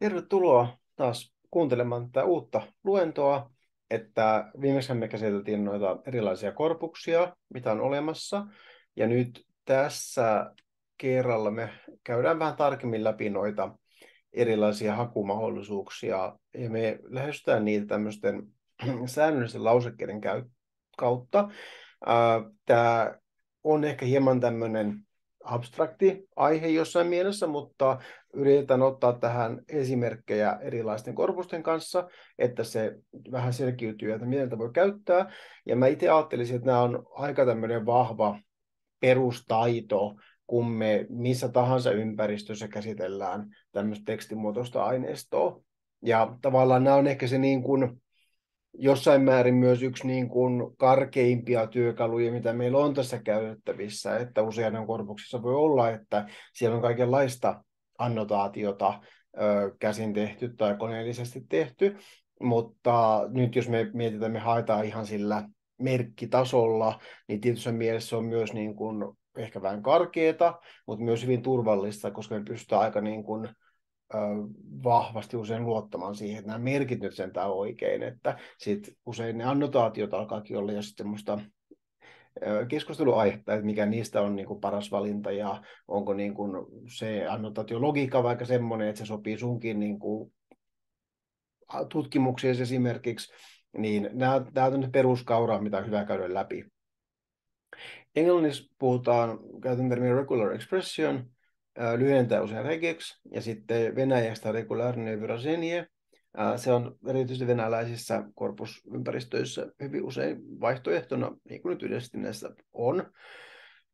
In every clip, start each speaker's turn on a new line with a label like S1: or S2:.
S1: Tervetuloa taas kuuntelemaan tätä uutta luentoa, että viimeksi me käsiteltiin noita erilaisia korpuksia, mitä on olemassa, ja nyt tässä kerralla me käydään vähän tarkemmin läpi noita erilaisia hakumahdollisuuksia, ja me lähestytään niitä tämmöisten säännöllisten lausekkeiden kautta. Tämä on ehkä hieman tämmöinen abstrakti aihe jossain mielessä, mutta yritetään ottaa tähän esimerkkejä erilaisten korpusten kanssa, että se vähän selkiytyy, että miten tätä voi käyttää. Ja mä itse ajattelisin, että nämä on aika tämmöinen vahva perustaito, kun me missä tahansa ympäristössä käsitellään tämmöistä tekstimuotoista aineistoa. Ja tavallaan nämä on ehkä se niin kuin jossain määrin myös yksi niin kuin karkeimpia työkaluja, mitä meillä on tässä käytettävissä, että usein korpuksissa voi olla, että siellä on kaikenlaista annotaatiota käsin tehty tai koneellisesti tehty, mutta nyt jos me mietitään, me haetaan ihan sillä merkkitasolla, niin tietyssä mielessä se on myös niin kuin ehkä vähän karkeeta, mutta myös hyvin turvallista, koska me pystytään aika niin kuin vahvasti usein luottamaan siihen, että nämä merkit nyt sentään oikein, että sit usein ne annotaatiot alkaakin olla jo sitten keskusteluaihetta, että mikä niistä on niin kuin paras valinta ja onko niin kuin se annotaatiologiikka vaikka semmoinen, että se sopii sunkin niin kuin tutkimuksiin esimerkiksi, niin nämä, nämä on peruskauraa, mitä on hyvä käydä läpi. Englannissa puhutaan, käytän termiä regular expression, lyhentää usein regex, ja sitten Venäjästä regularne vyrazenie. Se on erityisesti venäläisissä korpusympäristöissä hyvin usein vaihtoehtona, niin kuin nyt yleisesti näissä on.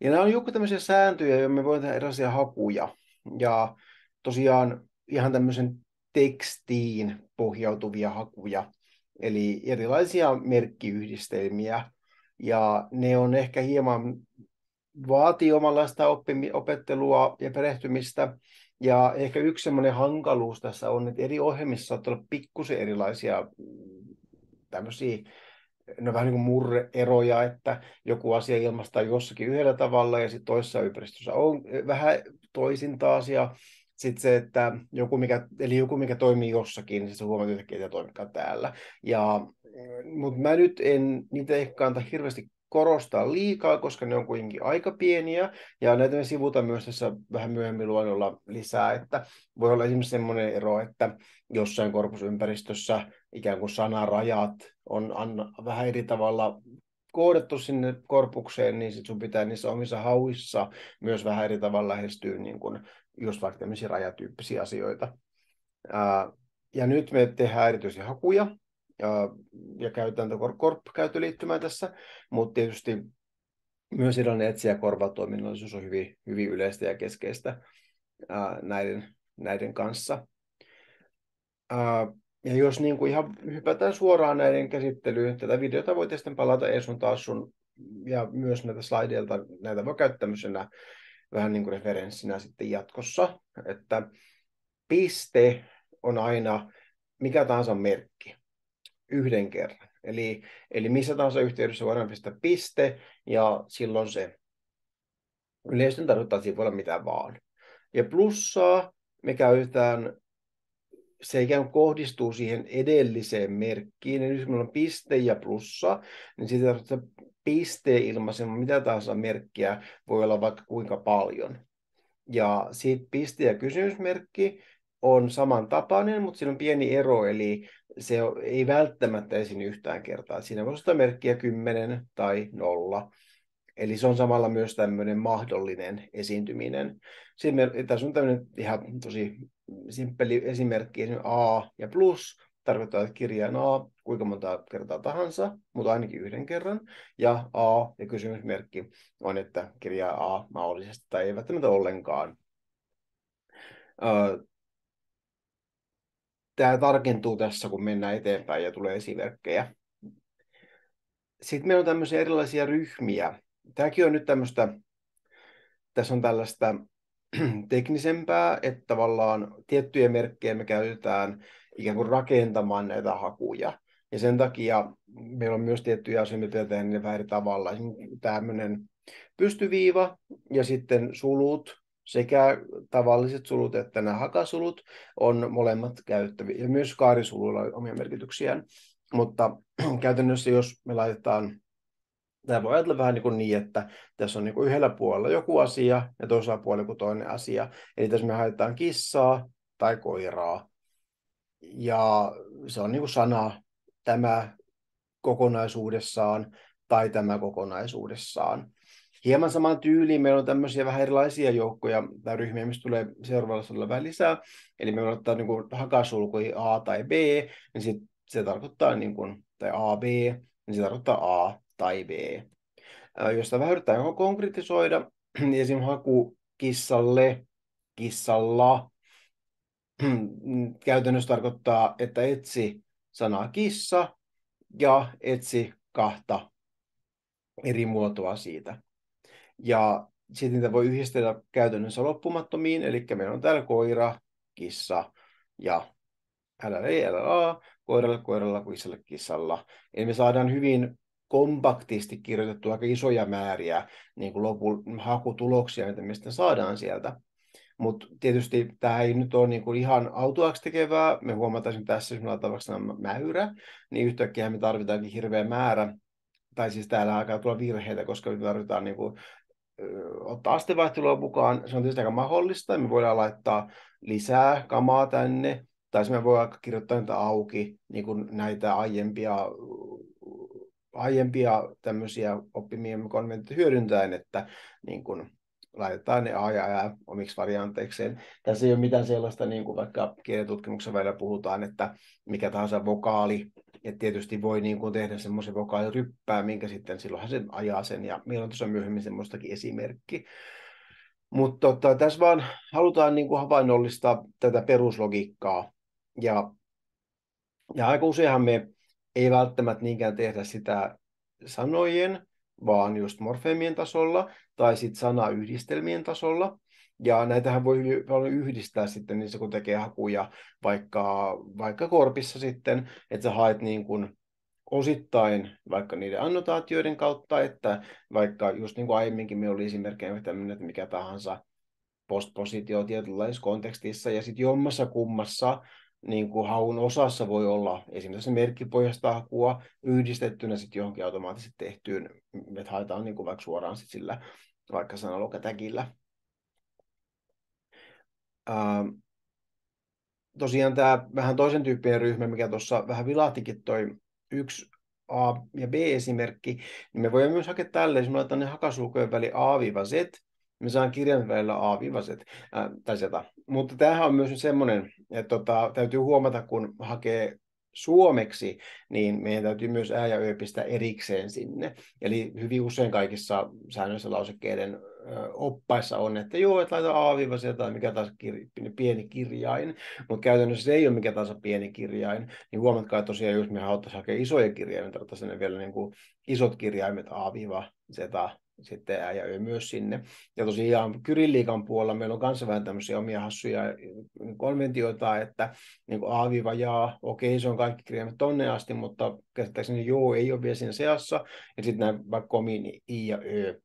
S1: Ja nämä on joku tämmöisiä sääntöjä, joilla me voidaan tehdä erilaisia hakuja. Ja tosiaan ihan tämmöisen tekstiin pohjautuvia hakuja, eli erilaisia merkkiyhdistelmiä. Ja ne on ehkä hieman vaatii omanlaista opettelua ja perehtymistä. Ja ehkä yksi semmoinen hankaluus tässä on, että eri ohjelmissa saattaa olla pikkusen erilaisia mm, tämmöisiä no vähän niin kuin murreeroja, että joku asia ilmastaa jossakin yhdellä tavalla ja sitten toisessa ympäristössä on vähän toisin taas. Ja sitten se, että joku mikä, eli joku mikä toimii jossakin, niin se huomaat yhtäkkiä, että toimikaan täällä. Ja, mm, mutta mä nyt en niitä ehkä kanta hirveästi korostaa liikaa, koska ne on kuitenkin aika pieniä, ja näitä me sivutaan myös tässä vähän myöhemmin luonnolla lisää, että voi olla esimerkiksi sellainen ero, että jossain korpusympäristössä ikään kuin sanarajat on vähän eri tavalla koodattu sinne korpukseen, niin sit sun pitää niissä omissa hauissa myös vähän eri tavalla lähestyä niin kuin just vaikka tämmöisiä rajatyyppisiä asioita. ja nyt me tehdään erityisiä hakuja, ja, ja käytetään korp-käytöliittymää tässä, mutta tietysti myös erilainen etsiä- korvatoiminnallisuus on hyvin, hyvin yleistä ja keskeistä ää, näiden, näiden kanssa. Ää, ja jos niin kuin ihan hypätään suoraan näiden käsittelyyn, tätä videota voi sitten palata Esun taas sun, ja myös näitä slaideilta, näitä voi käyttää tämmöisenä vähän niin kuin referenssinä sitten jatkossa, että piste on aina mikä tahansa merkki yhden kerran. Eli, eli missä tahansa yhteydessä voidaan pistää piste, ja silloin se yleisesti tarkoittaa, että siinä voi olla mitä vaan. Ja plussaa me käytetään, se ikään kuin kohdistuu siihen edelliseen merkkiin, eli jos meillä on piste ja plussa, niin siitä tarkoittaa piste ilmaisen mitä tahansa merkkiä voi olla vaikka kuinka paljon. Ja sitten piste ja kysymysmerkki on samantapainen, mutta siinä on pieni ero, eli se ei välttämättä esiin yhtään kertaa. Siinä voi olla merkkiä 10 tai 0. Eli se on samalla myös tämmöinen mahdollinen esiintyminen. Me, tässä on tämmöinen ihan tosi simppeli esimerkki, esimerkiksi A ja plus tarkoittaa, että A kuinka monta kertaa tahansa, mutta ainakin yhden kerran. Ja A ja kysymysmerkki on, että kirjaa A mahdollisesti tai ei välttämättä ollenkaan tämä tarkentuu tässä, kun mennään eteenpäin ja tulee esimerkkejä. Sitten meillä on tämmöisiä erilaisia ryhmiä. Tämäkin on nyt tämmöistä, tässä on tällaista teknisempää, että tavallaan tiettyjä merkkejä me käytetään ikään kuin rakentamaan näitä hakuja. Ja sen takia meillä on myös tiettyjä asioita, mitä tehdään vähän eri tavalla. Tämmöinen pystyviiva ja sitten sulut sekä tavalliset sulut että nämä hakasulut on molemmat käyttäviä, ja myös kaarisuluilla on omia merkityksiään. Mutta käytännössä jos me laitetaan, tämä voi ajatella vähän niin, niin että tässä on niin yhdellä puolella joku asia ja toisella puolella joku toinen asia. Eli tässä me haetaan kissaa tai koiraa. Ja se on niin kuin sana tämä kokonaisuudessaan tai tämä kokonaisuudessaan. Hieman samaan tyyliin meillä on tämmöisiä vähän erilaisia joukkoja tai ryhmiä, mistä tulee seuraavalla vähän lisää. Eli me ottaa niin kuin hakasulkuja A tai B, niin sit se tarkoittaa niin kuin, tai B, niin se tarkoittaa A tai B. Jos sitä vähän yritetään konkretisoida, niin esimerkiksi haku kissalle, kissalla, käytännössä tarkoittaa, että etsi sanaa kissa ja etsi kahta eri muotoa siitä. Ja sitten niitä voi yhdistellä käytännössä loppumattomiin, eli meillä on täällä koira, kissa ja LLE, LLA, koiralle, koiralla, kissalle, kissalla. Eli me saadaan hyvin kompaktisti kirjoitettua aika isoja määriä niin kuin lopu, hakutuloksia, mitä me sitten saadaan sieltä. Mutta tietysti tämä ei nyt ole niinku ihan autuaksi tekevää. Me huomataan tässä, jos me laitetaan mäyrä, niin yhtäkkiä me tarvitaankin hirveä määrä, tai siis täällä alkaa tulla virheitä, koska me tarvitaan niinku, ottaa astevaihtelua mukaan. Se on tietysti aika mahdollista, me voidaan laittaa lisää kamaa tänne, tai me voidaan kirjoittaa niitä auki, niin kuin näitä aiempia aiempia tämmöisiä oppimia konventteja hyödyntäen, että niin kuin, laitetaan ne A ja Ä omiksi varianteikseen. Tässä ei ole mitään sellaista, niin kuin vaikka kielitutkimuksen välillä puhutaan, että mikä tahansa vokaali, että tietysti voi niin kuin tehdä semmoisen vokaaliryppää, minkä sitten silloinhan sen ajaa sen, ja meillä on tuossa myöhemmin semmoistakin esimerkki. Mutta tota, tässä vaan halutaan niin kuin havainnollistaa tätä peruslogiikkaa, ja, ja aika useinhan me ei välttämättä niinkään tehdä sitä sanojen, vaan just morfeemien tasolla tai sitten sanayhdistelmien tasolla. Ja näitähän voi paljon yhdistää sitten niissä, kun tekee hakuja vaikka, vaikka korpissa sitten, että sä haet niin kuin osittain vaikka niiden annotaatioiden kautta, että vaikka just niin kuin aiemminkin me oli esimerkkejä tämmöinen, että mikä tahansa postpositio tietynlaisessa kontekstissa, ja sitten jommassa kummassa niin kuin haun osassa voi olla esimerkiksi merkkipohjasta hakua yhdistettynä sitten johonkin automaattisesti tehtyyn, että haetaan niin kuin vaikka suoraan sit sillä vaikka sanalokatäkillä. Ähm, tosiaan tämä vähän toisen tyyppinen ryhmä, mikä tuossa vähän vilahtikin toi yksi A ja B-esimerkki, niin me voimme myös hakea tälle, jos me laitetaan ne hakasulkojen väli A-Z, me saan kirjan välillä A-Z tai Z. Mutta tämähän on myös semmoinen, että tota, täytyy huomata, kun hakee suomeksi, niin meidän täytyy myös ää ja ö pistää erikseen sinne. Eli hyvin usein kaikissa säännöllisen lausekkeiden oppaissa on, että joo, että laita A-Z tai mikä taas kir- pieni kirjain, mutta käytännössä se ei ole mikä taas pieni kirjain, niin huomatkaa että tosiaan, jos me haluttaisiin hakea isoja kirjaimia, tarvittaisiin vielä niin kuin isot kirjaimet A-Z sitten ja ö myös sinne. Ja tosiaan Kyrilliikan puolella meillä on myös vähän tämmöisiä omia hassuja konventioita, että niin kuin A-viiva jaa, okei, se on kaikki kirjaimet tonne asti, mutta käsittääkseni joo ei ole vielä siinä seassa. Ja sitten näin vaikka komiin niin i ja ö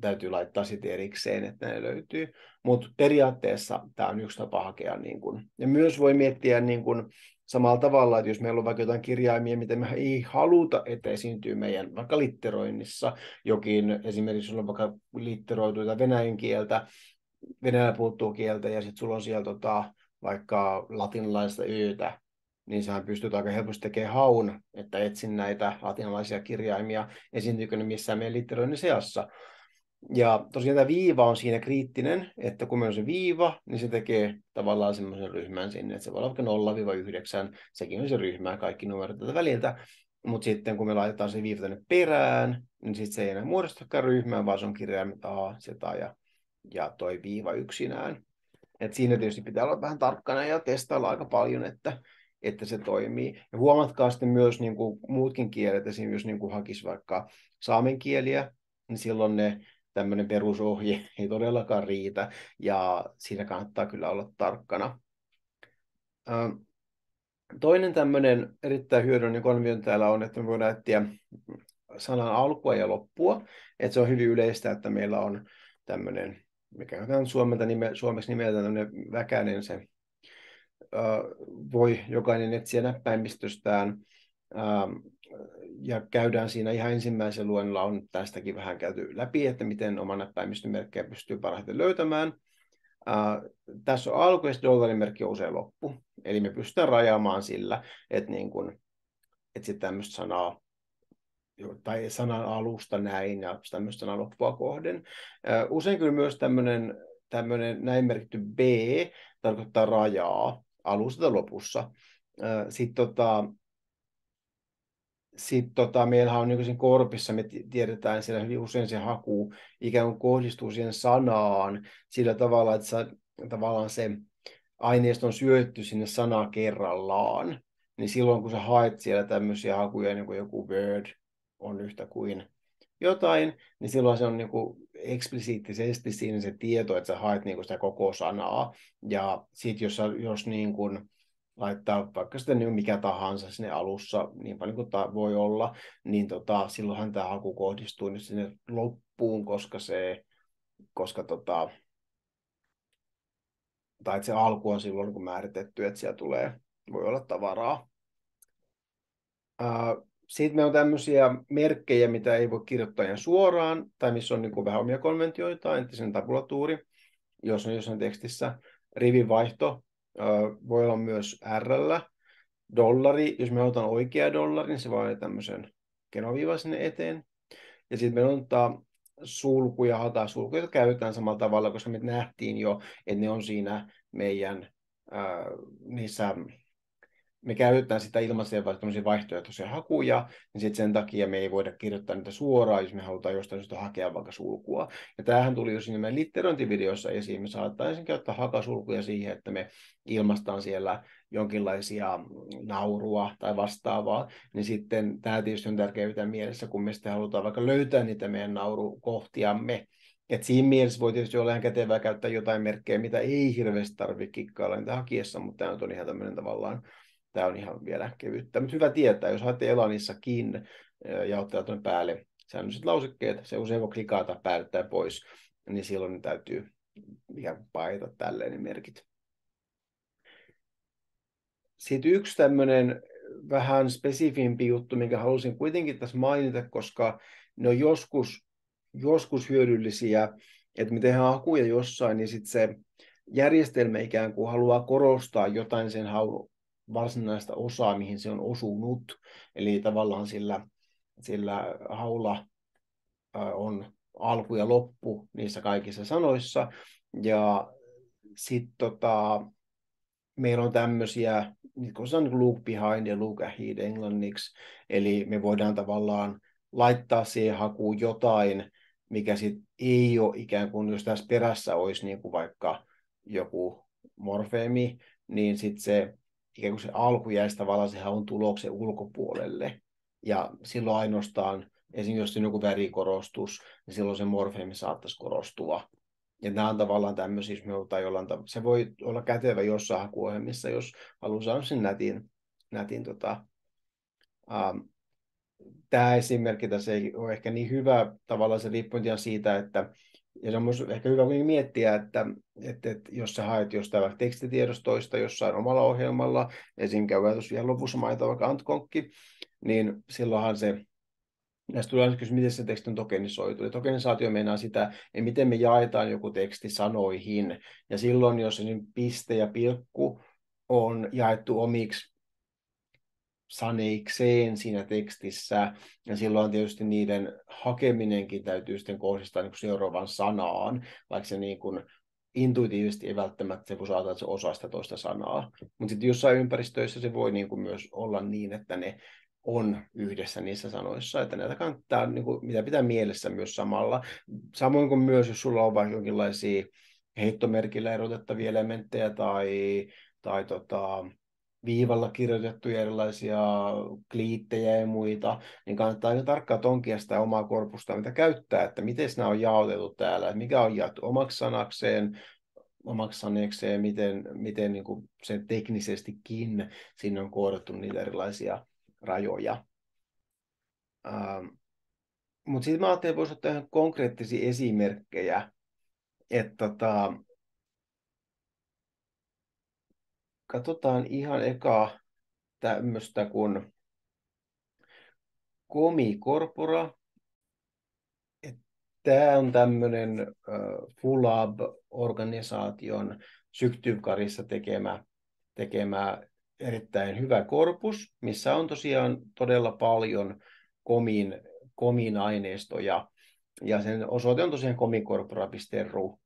S1: täytyy laittaa sitten erikseen, että ne löytyy. Mutta periaatteessa tämä on yksi tapa hakea. Niin kun. Ja myös voi miettiä niin kun, samalla tavalla, että jos meillä on vaikka jotain kirjaimia, mitä me ei haluta, että esiintyy meidän vaikka litteroinnissa, jokin esimerkiksi sulla on vaikka litteroituita venäjän kieltä, venäjällä puuttuu kieltä ja sitten sulla on siellä tota, vaikka latinalaista yötä, niin sähän pystyt aika helposti tekemään haun, että etsin näitä latinalaisia kirjaimia, esiintyykö ne missään meidän litteroinnin seassa. Ja tosiaan tämä viiva on siinä kriittinen, että kun meillä on se viiva, niin se tekee tavallaan semmoisen ryhmän sinne, että se voi olla vaikka 0-9, sekin on se ryhmä, kaikki numerot tätä väliltä. Mutta sitten kun me laitetaan se viiva tänne perään, niin sitten se ei enää muodostakaan ryhmää, vaan se on kirjaimet A, Z ja, ja toi viiva yksinään. Et siinä tietysti pitää olla vähän tarkkana ja testailla aika paljon, että, että se toimii. Ja huomatkaa sitten myös niin kuin muutkin kielet, esimerkiksi jos niin kuin hakisi vaikka saamen kieliä, niin silloin ne tämmöinen perusohje ei todellakaan riitä, ja siinä kannattaa kyllä olla tarkkana. Toinen tämmöinen erittäin hyödyllinen konvio täällä on, että me voidaan etsiä sanan alkua ja loppua. Että se on hyvin yleistä, että meillä on tämmöinen mikä on suomelta nime, suomeksi nimeltä väkäinen se, voi jokainen etsiä näppäimistöstään. Ja käydään siinä ihan ensimmäisen luennolla on tästäkin vähän käyty läpi, että miten oma näppäimistömerkkejä pystyy parhaiten löytämään. tässä on alku ja dollarin merkki on usein loppu. Eli me pystytään rajaamaan sillä, että, niin kun, että sitten tämmöistä sanaa tai sanan alusta näin ja tämmöistä sanan loppua kohden. Usein kyllä myös tämmöinen, tämmöinen näin merkitty B tarkoittaa rajaa alusta lopussa. Sitten tota, sitten tota, meillähän on niin korpissa, me tiedetään siellä hyvin usein se haku ikään kuin kohdistuu siihen sanaan sillä tavalla, että sä, tavallaan se aineisto on syötty sinne sanaa kerrallaan. Niin silloin kun sä haet siellä tämmöisiä hakuja, niin kuin joku word on yhtä kuin jotain, niin silloin se on niin kuin eksplisiittisesti siinä se tieto, että sä haet niin kuin sitä koko sanaa. Ja sitten jos, jos niin kuin laittaa vaikka sitten niin mikä tahansa sinne alussa, niin paljon kuin ta- voi olla, niin tota, silloinhan tämä haku kohdistuu nyt sinne loppuun, koska se, koska tota, tai että se alku on silloin kun määritetty, että siellä tulee, voi olla tavaraa. Sitten meillä on tämmöisiä merkkejä, mitä ei voi kirjoittaa ihan suoraan, tai missä on niin kuin vähän omia konventioita, entisen tabulatuuri, jos on jossain tekstissä. Rivivaihto voi olla myös R. Dollari, jos me otan oikea dollari, niin se olla tämmöisen kenoviiva sinne eteen. Ja sitten meillä on tämä sulku ja hatasulku, joita käytetään samalla tavalla, koska me nähtiin jo, että ne on siinä meidän ää, niissä me käytetään sitä ilmaisia vaihtoehtoisia hakuja, niin sitten sen takia me ei voida kirjoittaa niitä suoraan, jos me halutaan jostain syystä hakea vaikka sulkua. Ja tämähän tuli jo siinä meidän litterointivideossa esiin. Me saattaisiin käyttää hakasulkuja siihen, että me ilmastaan siellä jonkinlaisia naurua tai vastaavaa, niin sitten tämä tietysti on tärkeää pitää mielessä, kun me sitten halutaan vaikka löytää niitä meidän naurukohtiamme, et siinä mielessä voi tietysti olla ihan kätevää käyttää jotain merkkejä, mitä ei hirveästi tarvitse kikkailla niitä hakiessa, mutta tämä on ihan tämmöinen tavallaan tämä on ihan vielä kevyttä. Mutta hyvä tietää, jos haette Elanissakin ja ottaa tuonne päälle säännölliset lausekkeet, se usein voi klikata tai pois, niin silloin ne täytyy ikään paita tälleen ne merkit. Sitten yksi tämmöinen vähän spesifimpi juttu, minkä halusin kuitenkin tässä mainita, koska ne on joskus, joskus hyödyllisiä, että me tehdään hakuja jossain, niin sitten se järjestelmä ikään kuin haluaa korostaa jotain sen haun varsinaista osaa, mihin se on osunut. Eli tavallaan sillä, sillä haulla on alku ja loppu niissä kaikissa sanoissa. Ja sitten tota, meillä on tämmöisiä, niin kuin sanon, look behind ja look ahead englanniksi, eli me voidaan tavallaan laittaa siihen hakuun jotain, mikä sitten ei ole ikään kuin, jos tässä perässä olisi niin kuin vaikka joku morfeemi, niin sitten se ikään kuin se alku jäisi tavallaan se haun tuloksen ulkopuolelle. Ja silloin ainoastaan, esimerkiksi jos on joku värikorostus, niin silloin se morfeemi saattaisi korostua. Ja nämä on tavallaan tämmöisiä, tai jollain tav- se voi olla kätevä jossain hakuohjelmissa, jos haluaa saada sen nätin, nätin tota, ähm, tämä esimerkki tässä ei ole ehkä niin hyvä tavallaan se riippuu siitä, että ja se on myös ehkä hyvä miettiä, että, että, että jos sä haet jostain vaikka tekstitiedostoista jossain omalla ohjelmalla, esim. käy ajatus vielä lopussa mainita vaikka Antkonkki, niin silloinhan se Näistä tulee kysymys, miten se teksti on tokenisoitu. Ja tokenisaatio meinaa sitä, että miten me jaetaan joku teksti sanoihin. Ja silloin, jos se piste ja pilkku on jaettu omiksi saneikseen siinä tekstissä, ja silloin tietysti niiden hakeminenkin täytyy sitten kohdistaa niin seuraavaan sanaan, vaikka se niin kuin intuitiivisesti ei välttämättä saada, että se osaa sitä toista sanaa. Mutta sitten jossain ympäristöissä se voi niin kuin myös olla niin, että ne on yhdessä niissä sanoissa, että näitä kannattaa, niin kuin, mitä pitää mielessä myös samalla. Samoin kuin myös, jos sulla on vaikka jonkinlaisia heittomerkillä erotettavia elementtejä tai, tai tota, viivalla kirjoitettuja erilaisia kliittejä ja muita, niin kannattaa aina tarkkaan tonkia sitä omaa korpusta, mitä käyttää, että miten nämä on jaotettu täällä, että mikä on jaettu omaksi sanakseen, omaksi saneekseen, miten, miten niin kuin se teknisestikin sinne on koodattu niitä erilaisia rajoja. Ähm, Mutta sitten mä ajattelin, että voisi ottaa ihan konkreettisia esimerkkejä että tota, katsotaan ihan eka tämmöistä kuin Komi Corpora. Tämä on tämmöinen Fulab-organisaation Syktyvkarissa tekemä, tekemä erittäin hyvä korpus, missä on tosiaan todella paljon komin, komin aineistoja. Ja sen osoite on tosiaan komikorpora.ru.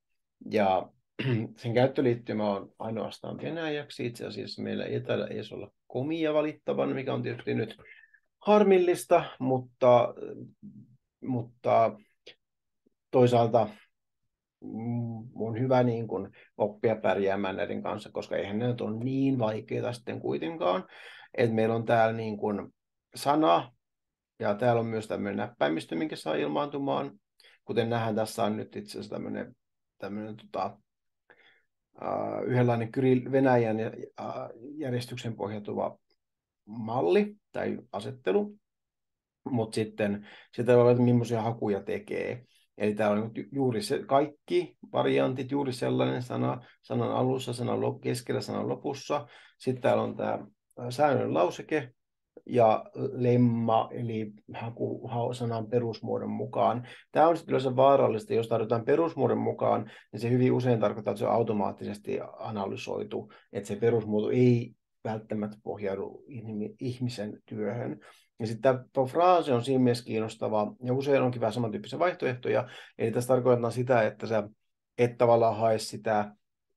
S1: Ja sen käyttöliittymä on ainoastaan venäjäksi. Itse asiassa meillä ei täällä edes olla komia valittavan, mikä on tietysti nyt harmillista, mutta, mutta toisaalta on hyvä niin kuin oppia pärjäämään näiden kanssa, koska eihän ne ole niin vaikeita sitten kuitenkaan. Et meillä on täällä niin kuin sana, ja täällä on myös tämmöinen näppäimistö, minkä saa ilmaantumaan. Kuten nähdään, tässä on nyt itse asiassa tämmöinen, tämmöinen tota, yhdenlainen Venäjän järjestyksen pohjautuva malli tai asettelu, mutta sitten sitä voi olla, millaisia hakuja tekee. Eli täällä on juuri se, kaikki variantit, juuri sellainen sana, sanan alussa, sanan keskellä, sanan lopussa. Sitten täällä on tämä säännön lauseke, ja lemma, eli haku, sanan perusmuodon mukaan. Tämä on sitten yleensä vaarallista, jos tarvitaan perusmuodon mukaan, niin se hyvin usein tarkoittaa, että se on automaattisesti analysoitu, että se perusmuoto ei välttämättä pohjaudu ihmisen työhön. Ja sitten tämä fraase on siinä mielessä kiinnostava, ja usein onkin vähän samantyyppisiä vaihtoehtoja, eli tässä tarkoitetaan sitä, että sä et tavallaan hae sitä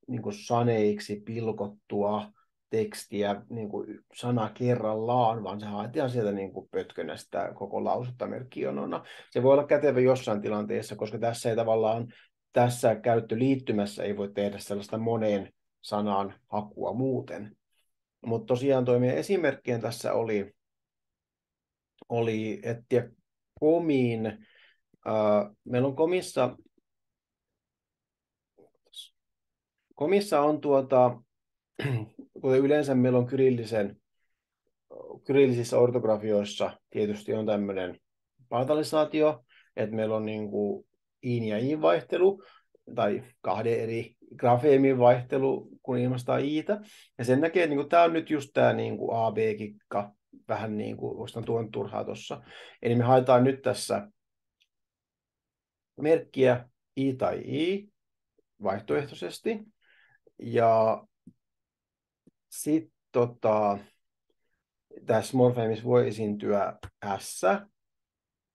S1: niin saneiksi pilkottua tekstiä niin kuin sana kerrallaan, vaan se haetaan sieltä niin kuin pötkönä sitä koko lausutta merkkionona. Se voi olla kätevä jossain tilanteessa, koska tässä ei tavallaan tässä käyttöliittymässä ei voi tehdä sellaista moneen sanan hakua muuten. Mutta tosiaan toimien esimerkkien tässä oli, oli että komiin, äh, meillä on komissa, komissa on tuota, kuten yleensä meillä on kyrillisen, kyrillisissä ortografioissa tietysti on tämmöinen patalisaatio, että meillä on niin kuin in ja in vaihtelu, tai kahden eri grafeemin vaihtelu, kun ilmaistaan iitä. Ja sen näkee, että niin tämä on nyt just tämä niin kuin AB-kikka, vähän niin kuin tuon turhaa tuossa. Eli me haetaan nyt tässä merkkiä i tai i vaihtoehtoisesti. Ja sitten tota, tässä morfeemissa voi esiintyä S.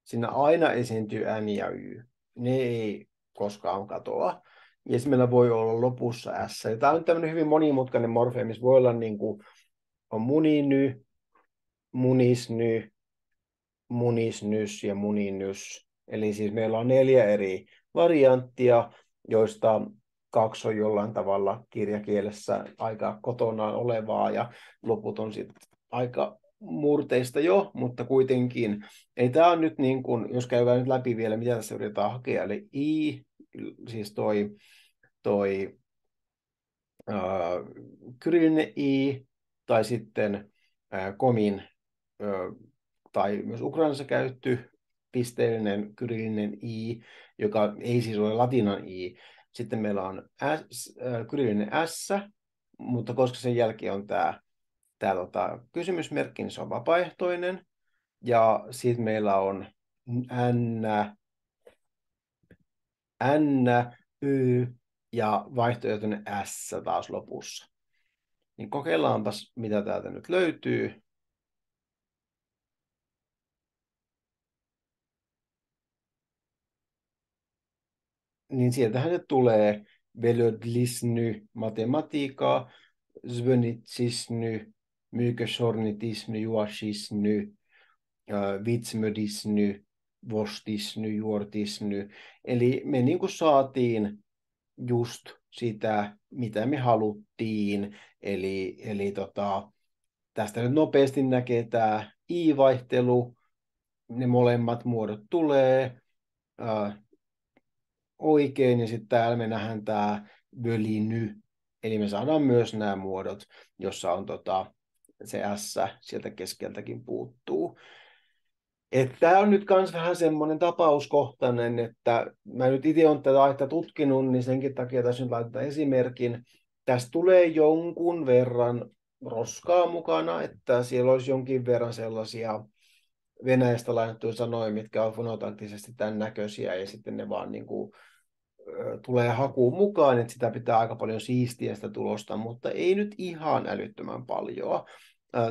S1: Siinä aina esiintyy N ja Y. Ne ei koskaan katoa. Ja sitten meillä voi olla lopussa S. Ja tämä on tämmöinen hyvin monimutkainen morfeemi. Voi olla niin kuin, on muniny, munisny, munisnys ja muninys. Eli siis meillä on neljä eri varianttia, joista kaksi on jollain tavalla kirjakielessä aika kotonaan olevaa ja loput on sitten aika murteista jo, mutta kuitenkin. Ei tämä on nyt niin kuin, jos käydään nyt läpi vielä, mitä tässä yritetään hakea, eli i, siis toi, toi äh, kyrillinen i, tai sitten äh, komin, äh, tai myös Ukrainassa käytty pisteellinen kyrillinen i, joka ei siis ole latinan i, sitten meillä on S, äh, kyrillinen S, mutta koska sen jälkeen on tämä tää, tota, kysymysmerkki, niin se on vapaaehtoinen. Ja sitten meillä on N, N, Y ja vaihtoehtoinen S taas lopussa. Niin kokeillaanpas, mitä täältä nyt löytyy. Sieltähän se tulee velodlisny matematiikkaa, zvönitsisny, mykösornitisny, juasisny, vitsmödisny, vostisny, juortisny. Eli me niin kuin saatiin just sitä, mitä me haluttiin. Eli, eli tota, tästä nyt nopeasti näkee tämä i-vaihtelu, ne molemmat muodot tulee oikein, ja sitten täällä me nähdään tämä völiny, eli me saadaan myös nämä muodot, jossa on tota, se S sieltä keskeltäkin puuttuu. Tämä on nyt myös vähän semmoinen tapauskohtainen, että mä nyt itse olen tätä aihetta tutkinut, niin senkin takia tässä nyt laitetaan esimerkin. Tästä tulee jonkun verran roskaa mukana, että siellä olisi jonkin verran sellaisia Venäjästä lainattuja sanoja, mitkä on fonotaktisesti tämän näköisiä, ja sitten ne vaan niin kuin, tulee hakuun mukaan, että sitä pitää aika paljon siistiä sitä tulosta, mutta ei nyt ihan älyttömän paljon.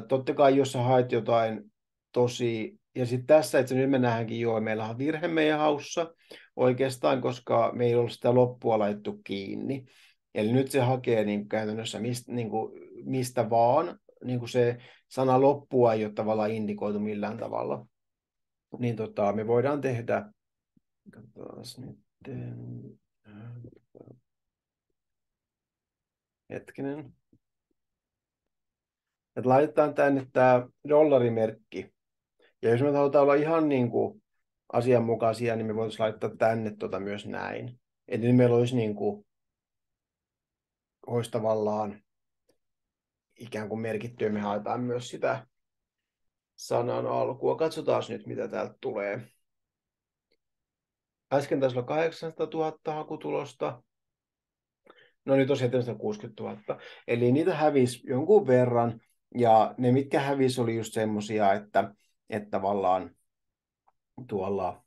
S1: Totta kai, jos sä haet jotain tosi, ja sitten tässä, että nyt me nähdäänkin jo, meillä on virhe meidän haussa oikeastaan, koska me ei ole sitä loppua laittu kiinni. Eli nyt se hakee niin käytännössä mistä, niin kuin, mistä vaan, niin kuin se sana loppua ei ole tavallaan indikoitu millään tavalla. Niin tota, me voidaan tehdä, katsotaan nyt, hetkinen, että laitetaan tänne tämä dollarimerkki. Ja jos me halutaan olla ihan niin kuin asianmukaisia, niin me voitaisiin laittaa tänne tota myös näin. Eli meillä olisi, niin kuin, olisi tavallaan ikään kuin merkitty, ja me haetaan myös sitä sanan alkua. Katsotaan nyt, mitä täältä tulee. Äsken taisi olla 800 000 hakutulosta. No nyt on 760 000. Eli niitä hävisi jonkun verran. Ja ne, mitkä hävisi, oli just semmoisia, että, että tavallaan tuolla,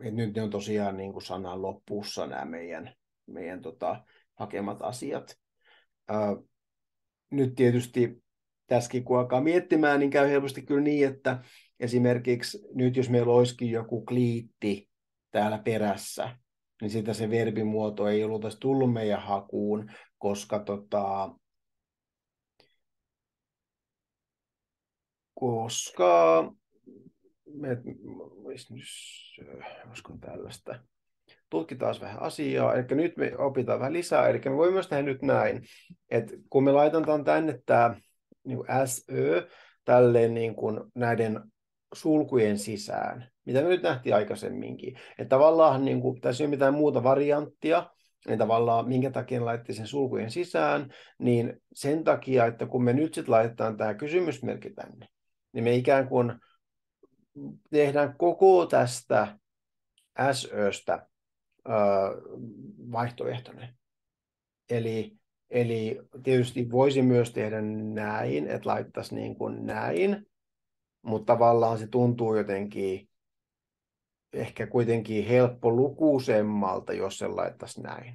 S1: että nyt ne on tosiaan niin kuin sanan lopussa nämä meidän, meidän tota, hakemat asiat. Uh, nyt tietysti tässäkin kun alkaa miettimään, niin käy helposti kyllä niin, että esimerkiksi nyt jos meillä olisikin joku kliitti täällä perässä, niin sitä se verbimuoto ei ollut tässä tullut meidän hakuun, koska tota, koska me, olisiko tällaista, tutkitaan vähän asiaa, eli nyt me opitaan vähän lisää, eli me voimme myös tehdä nyt näin, että kun me laitetaan tänne tämä niin SÖ, tälleen niin kuin näiden sulkujen sisään, mitä me nyt nähtiin aikaisemminkin. Että tavallaan niin kuin, tässä ei ole mitään muuta varianttia, niin tavallaan minkä takia laitti sen sulkujen sisään, niin sen takia, että kun me nyt sitten laitetaan tämä kysymysmerkki tänne, niin me ikään kuin tehdään koko tästä SÖstä vaihtoehtoinen. Eli, eli tietysti voisi myös tehdä näin, että laittaisi niin kuin näin, mutta tavallaan se tuntuu jotenkin ehkä kuitenkin helppo lukuisemmalta, jos se laittaisi näin.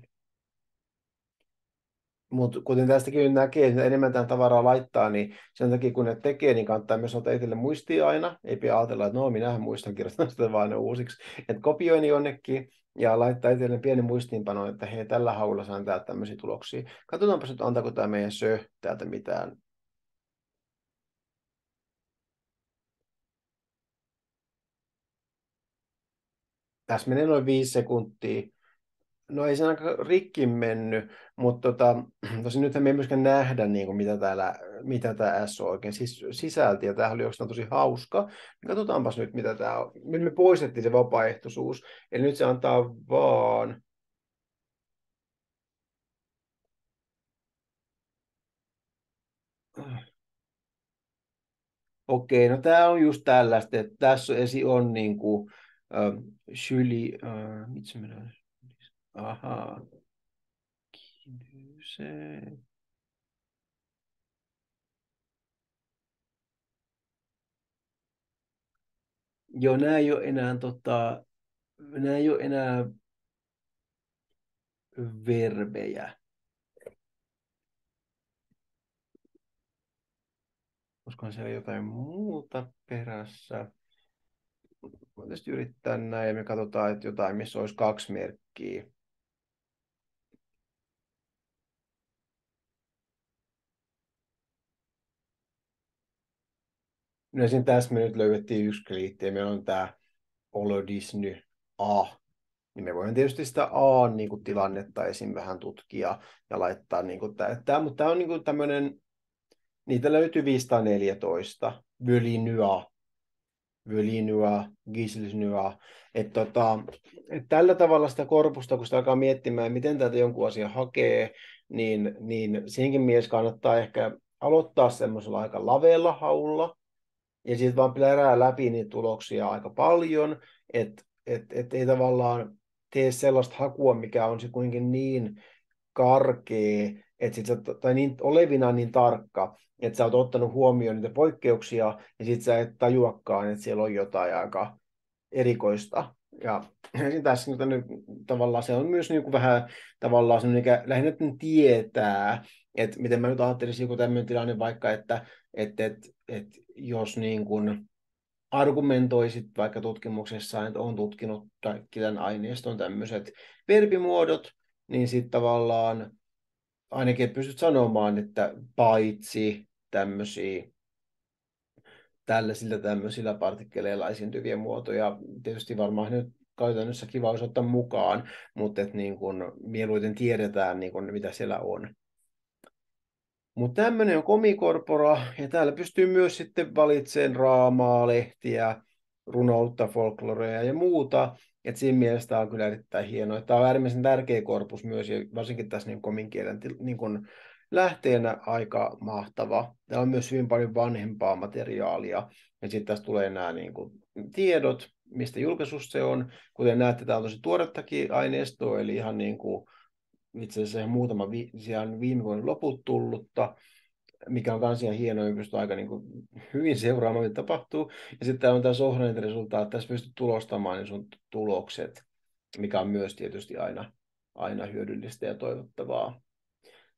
S1: Mutta kuten tästäkin näkee, että enemmän tämän tavaraa laittaa, niin sen takia kun ne tekee, niin kannattaa myös ottaa itselle muistia aina. Ei pidä ajatella, että no minähän muistan kirjoittaa sitä vaan ne uusiksi. Että kopioin jonnekin ja laittaa itselle pieni muistiinpano, että hei, tällä haulla saan täältä tämmöisiä tuloksia. Katsotaanpa nyt, antaako tämä meidän sö täältä mitään tässä menee noin viisi sekuntia. No ei se aika rikki mennyt, mutta tota, tosi nythän me ei myöskään nähdä, niin kuin mitä, täällä, mitä tämä S oikein sis, sisälti, ja tämähän oli oikeastaan tosi hauska. Katsotaanpas nyt, mitä tämä on. Nyt me poistettiin se vapaaehtoisuus, eli nyt se antaa vaan Okei, no tämä on just tällaista, että tässä esi on niin kuin, äh, Julie, äh, mitä se Aha. Se... Joo, nämä ei ole enää, tota, nämä ei ole enää verbejä. Olisikohan siellä jotain muuta perässä? Voitaisiin yrittää näin ja me katsotaan, että jotain, missä olisi kaksi merkkiä. No sen tässä me nyt löydettiin yksi kliitti ja meillä on tämä Olo Disney A. Niin me voimme tietysti sitä A niin kuin tilannetta esim. vähän tutkia ja laittaa niin kuin tämä, mutta tämä on niin kuin tämmöinen, niitä löytyy 514, Vylinyä, Vylinyä, Gislisnyä. Että tota, et tällä tavalla sitä korpusta, kun sitä alkaa miettimään, miten tätä jonkun asian hakee, niin, niin senkin mies kannattaa ehkä aloittaa semmoisella aika laveella haulla, ja sitten vaan plärää läpi niitä tuloksia aika paljon, että et, et ei tavallaan tee sellaista hakua, mikä on se kuitenkin niin karkea, että sit sä, tai niin, olevina niin tarkka, että sä oot ottanut huomioon niitä poikkeuksia, ja sitten sä et tajuakaan, että siellä on jotain aika erikoista. Ja tässä nyt, tavallaan se on myös niin kuin vähän tavallaan semmoinen, mikä lähinnä tietää, että miten mä nyt ajattelisin joku tämmöinen tilanne vaikka, että, että, että, että jos niin kuin argumentoisit vaikka tutkimuksessa, että on tutkinut kaikki tämän aineiston tämmöiset verbimuodot, niin sitten tavallaan ainakin, pystyt sanomaan, että paitsi tämmöisiä tällaisilla tämmöisillä partikkeleilla esiintyviä muotoja, tietysti varmaan nyt käytännössä kiva olisi ottaa mukaan, mutta että niin kun mieluiten tiedetään, niin kun, mitä siellä on. Mutta tämmöinen on komikorpora, ja täällä pystyy myös sitten valitsemaan raamaa, lehtiä, runoutta, folklorea ja muuta. Et siinä mielessä on kyllä erittäin hienoa. Tämä on äärimmäisen tärkeä korpus myös, ja varsinkin tässä niin komin kielen niin kun lähteenä aika mahtava. Täällä on myös hyvin paljon vanhempaa materiaalia, ja sitten tässä tulee nämä niin kun, tiedot, mistä julkaisussa se on. Kuten näette, tämä on tosi tuorettakin aineistoa, eli ihan niin kuin itse asiassa muutama vi- viime vuoden loput tullutta, mikä on myös ihan hienoa, ja pystyy aika niin kuin hyvin seuraamaan, mitä tapahtuu. Ja sitten on tämä sohnainen resultaatti, tässä pystyy tulostamaan niin sun tulokset, mikä on myös tietysti aina, aina hyödyllistä ja toivottavaa.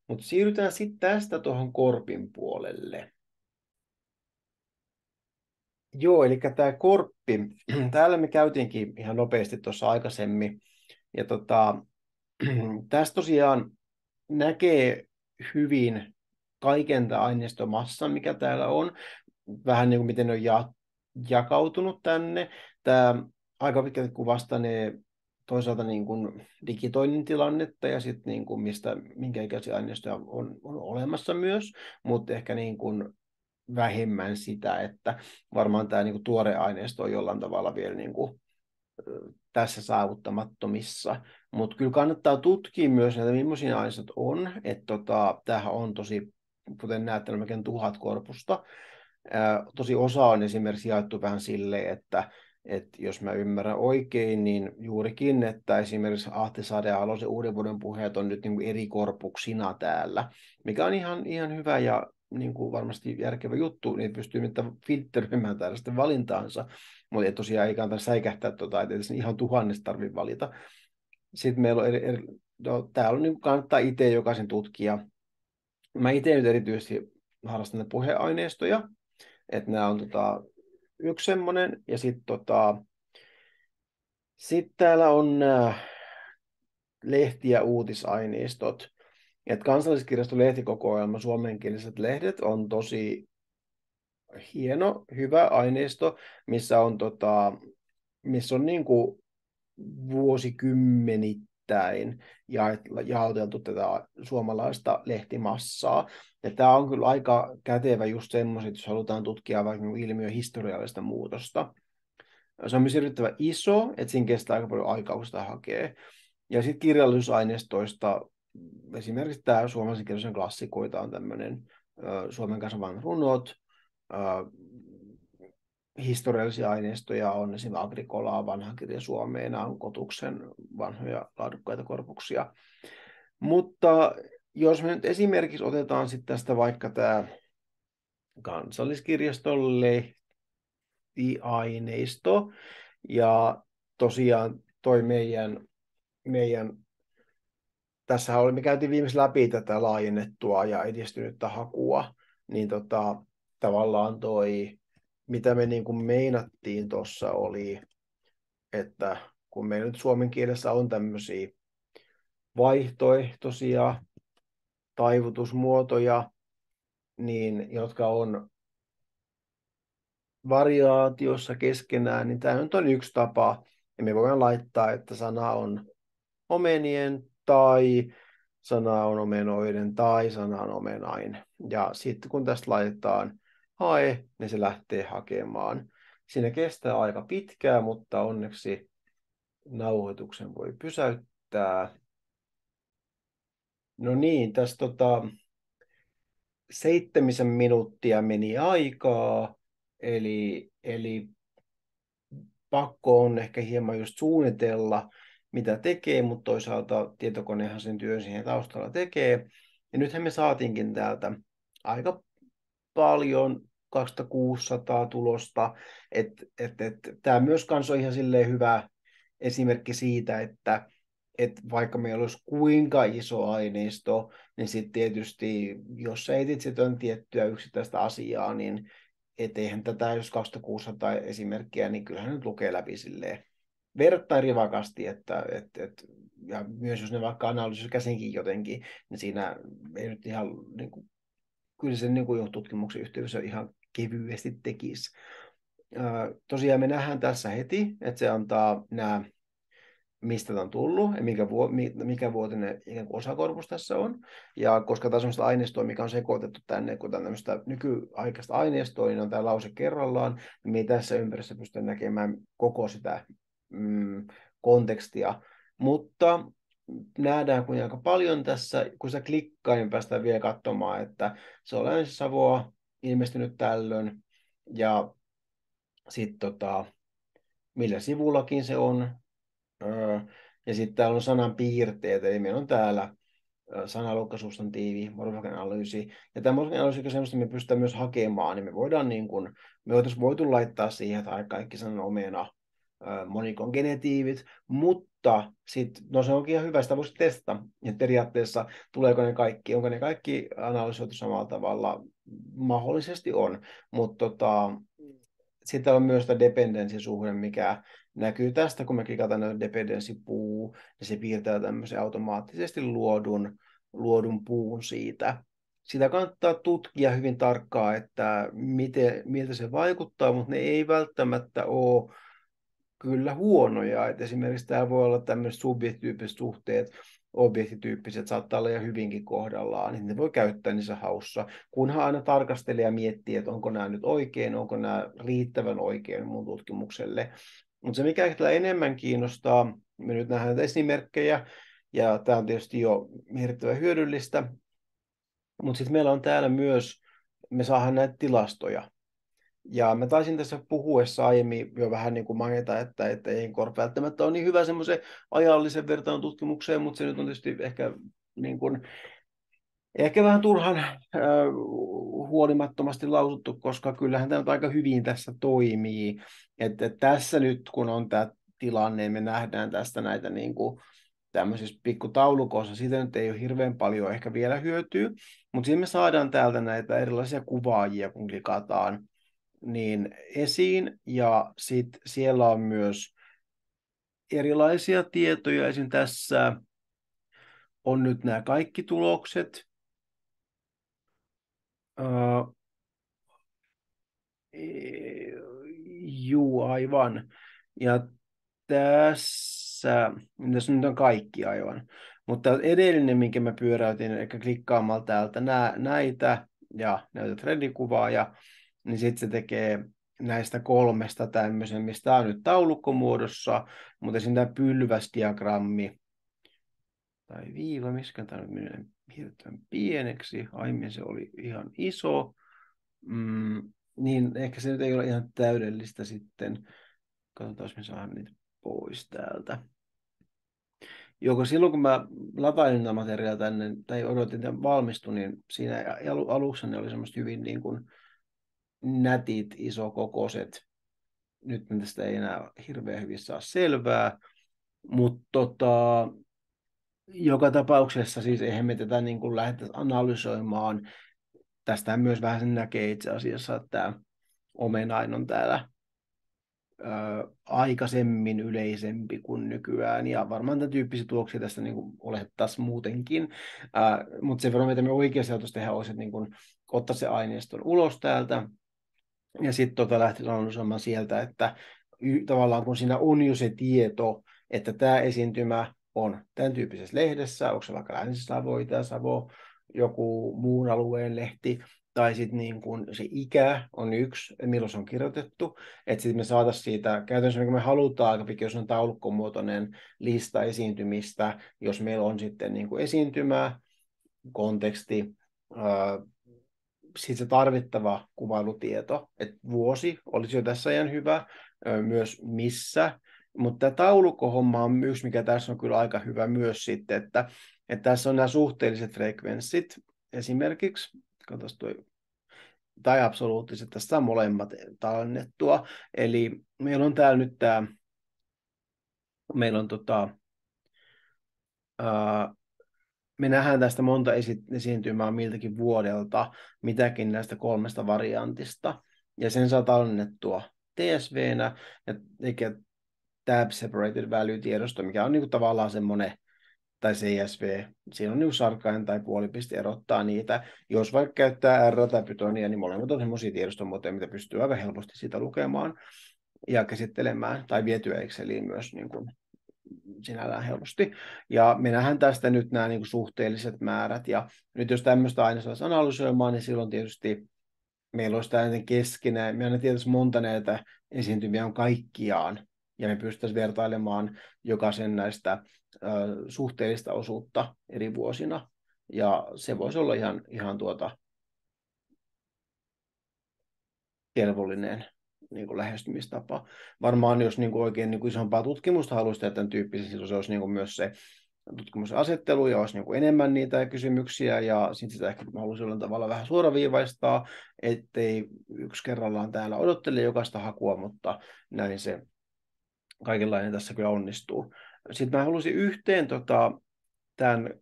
S1: Mutta siirrytään sitten tästä tuohon korpin puolelle. Joo, eli tämä korppi, täällä me käytiinkin ihan nopeasti tuossa aikaisemmin, ja tota, tässä tosiaan näkee hyvin kaiken tämä aineistomassan, mikä täällä on, vähän niin kuin miten ne on ja, jakautunut tänne. Tämä aika pitkälti kuvastaa ne toisaalta niin kuin digitoinnin tilannetta ja sitten niin kuin mistä, minkä ikäisiä aineistoja on, on olemassa myös, mutta ehkä niin kuin vähemmän sitä, että varmaan tämä niin kuin tuore aineisto on jollain tavalla vielä niin kuin tässä saavuttamattomissa. Mutta kyllä kannattaa tutkia myös näitä, millaisia aineistot on. Että tota, tämähän on tosi, kuten näette, melkein tuhat korpusta. Tosi osa on esimerkiksi jaettu vähän silleen, että että jos mä ymmärrän oikein, niin juurikin, että esimerkiksi Ahtisaari ja Alosen uuden vuoden puheet on nyt niin kuin eri korpuksina täällä, mikä on ihan, ihan hyvä ja niin kuin varmasti järkevä juttu, niin pystyy filtteröimään tällaisten valintaansa, mutta ei tosiaan ei kannata säikähtää, tuota, että ihan tuhannesta tarvitse valita. Sitten meillä on eri, eri no, täällä on, niin kannattaa itse jokaisen tutkia. Mä itse nyt erityisesti harrastan ne puheaineistoja, että nämä on tota, yksi semmoinen, ja sitten tota, sit täällä on nämä lehti- ja uutisaineistot, et kansalliskirjaston lehtikokoelma, suomenkieliset lehdet, on tosi hieno, hyvä aineisto, missä on, tota, missä on niin kuin vuosikymmenittäin jaoteltu tätä suomalaista lehtimassaa. Ja tämä on kyllä aika kätevä just semmoiset, jos halutaan tutkia vaikka niinku ilmiön historiallista muutosta. Se on myös hirvittävän iso, että siinä kestää aika paljon aikaa, kun sitä hakee. Ja sitten kirjallisuusaineistoista esimerkiksi tämä suomalaisen kirjallisen klassikoita on tämmöinen Suomen kansan vanhat runot, historiallisia aineistoja on esimerkiksi Agrikolaa, vanha kirja Suomeen, on Kotuksen vanhoja laadukkaita korpuksia. Mutta jos me nyt esimerkiksi otetaan sitten tästä vaikka tämä kansalliskirjaston lehtiaineisto, ja tosiaan toi meidän, meidän tässä oli, me käytiin viimeksi läpi tätä laajennettua ja edistynyttä hakua, niin tota, tavallaan toi, mitä me niin kuin meinattiin tuossa oli, että kun meillä nyt suomen kielessä on tämmöisiä vaihtoehtoisia taivutusmuotoja, niin, jotka on variaatiossa keskenään, niin tämä nyt on yksi tapa, ja me voidaan laittaa, että sana on omenien tai sana on omenoiden tai sana on omenain. Ja sitten kun tästä laitetaan hae, niin se lähtee hakemaan. Siinä kestää aika pitkään, mutta onneksi nauhoituksen voi pysäyttää. No niin, tässä tota, seitsemisen minuuttia meni aikaa, eli, eli pakko on ehkä hieman just suunnitella, mitä tekee, mutta toisaalta tietokonehan sen työn siihen taustalla tekee. Ja nythän me saatiinkin täältä aika paljon 2600 tulosta, että et, et, tämä myös kans on ihan silleen hyvä esimerkki siitä, että et vaikka meillä olisi kuinka iso aineisto, niin sitten tietysti, jos sä etit sitten tiettyä yksittäistä asiaa, niin et eihän tätä, jos 2600 esimerkkiä, niin kyllähän nyt lukee läpi silleen verrattain rivakasti, että et, et, ja myös jos ne vaikka analysoisi käsinkin jotenkin, niin siinä ei nyt ihan, niin kuin, kyllä se niin kuin tutkimuksen yhteydessä ihan kevyesti tekisi. Tosiaan me nähdään tässä heti, että se antaa nämä mistä tämä on tullut ja mikä, vuo, mikä vuotinen kuin osakorpus tässä on. Ja koska tämä on sellaista aineistoa, mikä on sekoitettu tänne, kun tämä on nykyaikaista aineistoa, niin on tämä lause kerrallaan, niin me tässä ympäristössä pysty näkemään koko sitä mm, kontekstia. Mutta nähdään kun aika paljon tässä, kun sitä klikkaa, niin päästään vielä katsomaan, että se on Länsi-Savoa ilmestynyt tällöin, ja sitten tota, millä sivullakin se on, ja sitten täällä on sanan piirteet, eli meillä on täällä sanalukasubstantiivi, morfologian analyysi. Ja tämä morfologian analyysi on sellaista, me pystytään myös hakemaan, niin me voidaan niin kuin, me voitaisiin voitu laittaa siihen, tai kaikki sanan omena, monikon genetiivit, mutta sitten, no se onkin ihan hyvä, sitä voisi testata, että periaatteessa tuleeko ne kaikki, onko ne kaikki analysoitu samalla tavalla, mahdollisesti on, mutta tota, sitten on myös tämä dependenssisuhde, mikä näkyy tästä, kun me klikataan näitä dependenssipuu, ja se piirtää tämmöisen automaattisesti luodun, luodun puun siitä. Sitä kannattaa tutkia hyvin tarkkaan, että miten, miltä se vaikuttaa, mutta ne ei välttämättä ole kyllä huonoja. Et esimerkiksi täällä voi olla tämmöiset subjektyyppiset suhteet, objektityyppiset saattaa olla jo hyvinkin kohdallaan, niin ne voi käyttää niissä haussa, kunhan aina tarkastelee ja miettii, että onko nämä nyt oikein, onko nämä riittävän oikein mun tutkimukselle. Mutta se, mikä ehkä enemmän kiinnostaa, me nyt nähdään esimerkkejä, ja tämä on tietysti jo hirvittävän hyödyllistä, mutta sitten meillä on täällä myös, me saadaan näitä tilastoja. Ja mä taisin tässä puhuessa aiemmin jo vähän niin kuin mainita, että, että ei korp välttämättä ole niin hyvä semmoisen ajallisen vertailun tutkimukseen, mutta se nyt on tietysti ehkä niin kuin, ehkä vähän turhan äh, huolimattomasti lausuttu, koska kyllähän tämä aika hyvin tässä toimii. Että tässä nyt, kun on tämä tilanne, me nähdään tästä näitä niin kuin, tämmöisissä pikkutaulukoissa, siitä nyt ei ole hirveän paljon ehkä vielä hyötyä, mutta siinä me saadaan täältä näitä erilaisia kuvaajia, kun klikataan niin esiin, ja sitten siellä on myös erilaisia tietoja, esim. tässä on nyt nämä kaikki tulokset, Uh, juu, aivan. Ja tässä, tässä nyt on kaikki aivan. Mutta edellinen, minkä mä pyöräytin, eli klikkaamalla täältä nä, näitä ja näitä trendikuvaa, ja, niin sitten se tekee näistä kolmesta tämmöisen, mistä on nyt taulukkomuodossa, mutta siinä tämä pylväsdiagrammi, tai viiva, miskä tämä nyt menee hirveän pieneksi, aiemmin se oli ihan iso, mm, niin ehkä se nyt ei ole ihan täydellistä sitten. Katsotaan, jos me saadaan niitä pois täältä. Joko silloin, kun mä latailin nämä materiaalia tänne, tai odotin, että valmistui, niin siinä alussa ne oli semmoista hyvin niin kuin nätit, isokokoiset. Nyt tästä ei enää hirveän hyvin saa selvää, mutta tota, joka tapauksessa siis eihän me tätä niin kuin lähdetä analysoimaan. Tästä myös vähän sen näkee itse asiassa, että omenain on täällä ö, aikaisemmin yleisempi kuin nykyään, ja varmaan tämän tyyppisiä tuloksia tästä niin kuin olettaisiin muutenkin, mutta se verran, mitä me oikeasti tehdä, olisi, että niin kuin, ottaa se aineiston ulos täältä, ja sitten tota lähteä analysoimaan sieltä, että y- tavallaan kun siinä on jo se tieto, että tämä esiintymä on tämän tyyppisessä lehdessä, onko se vaikka Länsi-Savo, Itä-Savo, joku muun alueen lehti, tai sitten niin kun se ikä on yksi, milloin se on kirjoitettu, että sitten me saataisiin siitä, käytännössä me halutaan aika jos on taulukkomuotoinen lista esiintymistä, jos meillä on sitten niin kuin konteksti, sitten se tarvittava kuvailutieto, että vuosi olisi jo tässä ajan hyvä, myös missä, mutta tämä taulukkohomma on yksi, mikä tässä on kyllä aika hyvä myös sitten, että, että tässä on nämä suhteelliset frekvenssit esimerkiksi, katsotaan toi tai absoluuttiset, tässä on molemmat tallennettua. Eli meillä on täällä nyt tämä, meillä on tota, ää, me nähdään tästä monta esi- esiintymää miltäkin vuodelta, mitäkin näistä kolmesta variantista, ja sen saa tallennettua TSV-nä, ja eikä tab separated value tiedosto, mikä on niin kuin tavallaan semmoinen tai CSV, siinä on niin sarkain tai puolipiste erottaa niitä. Jos vaikka käyttää R tai Pythonia, niin molemmat on sellaisia tiedostomuotoja, mitä pystyy aika helposti siitä lukemaan ja käsittelemään, tai vietyä Exceliin myös niin kuin sinällään helposti. Ja me nähdään tästä nyt nämä niin kuin suhteelliset määrät, ja nyt jos tämmöistä aina saisi analysoimaan, niin silloin tietysti meillä olisi tämä keskenään, me aina tietysti monta näitä esiintymiä on kaikkiaan, ja me pystyttäisiin vertailemaan jokaisen näistä ö, suhteellista osuutta eri vuosina. Ja se voisi olla ihan, ihan tuota kelvollinen niin kuin lähestymistapa. Varmaan jos niin kuin oikein niin kuin isompaa tutkimusta haluaisi tehdä tämän tyyppisen, silloin se olisi niin kuin myös se tutkimusasettelu ja olisi niin kuin enemmän niitä kysymyksiä ja sitten sitä ehkä haluaisin jollain tavalla vähän suoraviivaistaa, ettei yksi kerrallaan täällä odottele jokaista hakua, mutta näin se kaikenlainen tässä kyllä onnistuu. Sitten mä halusin yhteen tota, tämän,